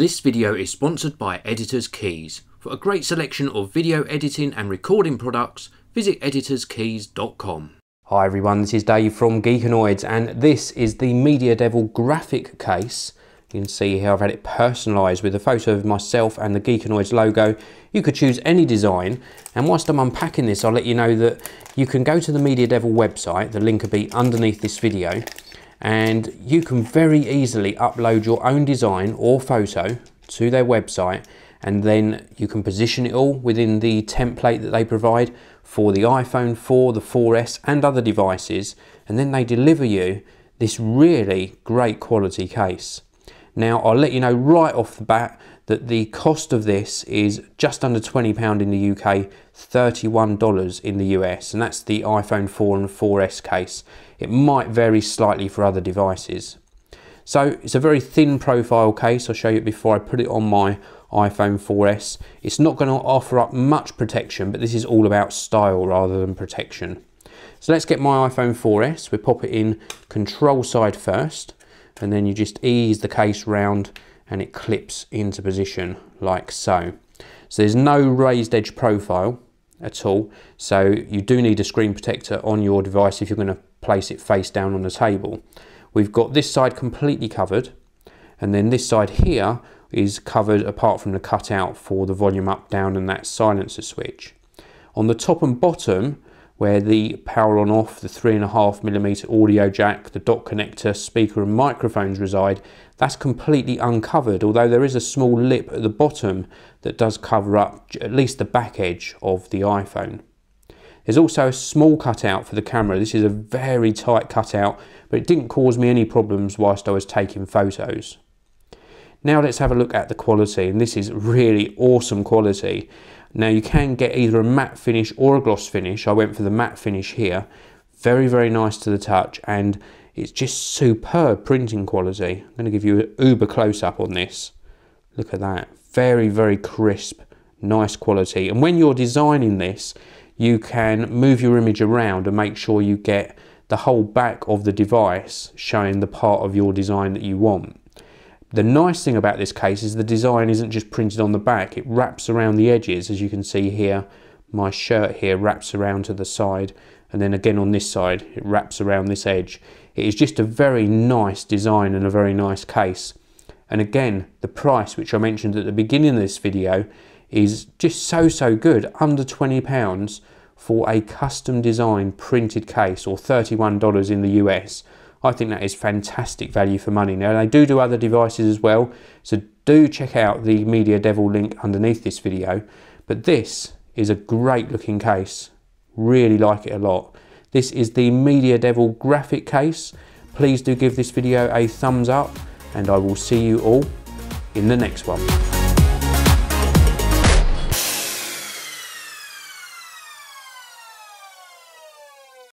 This video is sponsored by Editors Keys. For a great selection of video editing and recording products, visit editorskeys.com. Hi everyone, this is Dave from Geekanoids and this is the Media Devil Grafik case. You can see here I've had it personalised with a photo of myself and the Geekanoids logo. You could choose any design and whilst I'm unpacking this I'll let you know that you can go to the Media Devil website, the link will be underneath this video and you can very easily upload your own design or photo to their website and then you can position it all within the template that they provide for the iPhone 4, the 4S and other devices and then they deliver you this really great quality case. Now I'll let you know right off the bat that the cost of this is just under £20 in the UK, $31 in the US and that's the iPhone 4 and 4S case. It might vary slightly for other devices. So it's a very thin profile case. I'll show you before I put it on my iPhone 4S. It's not going to offer up much protection, but this is all about style rather than protection. So let's get my iPhone 4S. We pop it in control side first, and then you just ease the case round and it clips into position like so. So there's no raised edge profile at all. So you do need a screen protector on your device if you're going to place it face down on the table. We've got this side completely covered and then this side here is covered apart from the cutout for the volume up, down and that silencer switch. On the top and bottom where the power on off, the three and a half millimeter audio jack, the dock connector, speaker and microphones reside, that's completely uncovered, although there is a small lip at the bottom that does cover up at least the back edge of the iPhone. There's also a small cutout for the camera. This is a very tight cutout, but it didn't cause me any problems whilst I was taking photos. Now let's have a look at the quality, and this is really awesome quality. Now you can get either a matte finish or a gloss finish. I went for the matte finish here. Very, very nice to the touch, and it's just superb printing quality. I'm going to give you an uber close-up on this. Look at that. Very, very crisp, nice quality. And when you're designing this, you can move your image around and make sure you get the whole back of the device showing the part of your design that you want. The nice thing about this case is the design isn't just printed on the back, it wraps around the edges as you can see here. My shirt here wraps around to the side and then again on this side it wraps around this edge. It is just a very nice design and a very nice case. And again, the price which I mentioned at the beginning of this video is just so, so good, under £20 for a custom design printed case or $31 in the US. I think that is fantastic value for money. Now they do do other devices as well, so do check out the Media Devil link underneath this video. But this is a great looking case, really like it a lot. This is the Media Devil Grafik case. Please do give this video a thumbs up and I will see you all in the next one.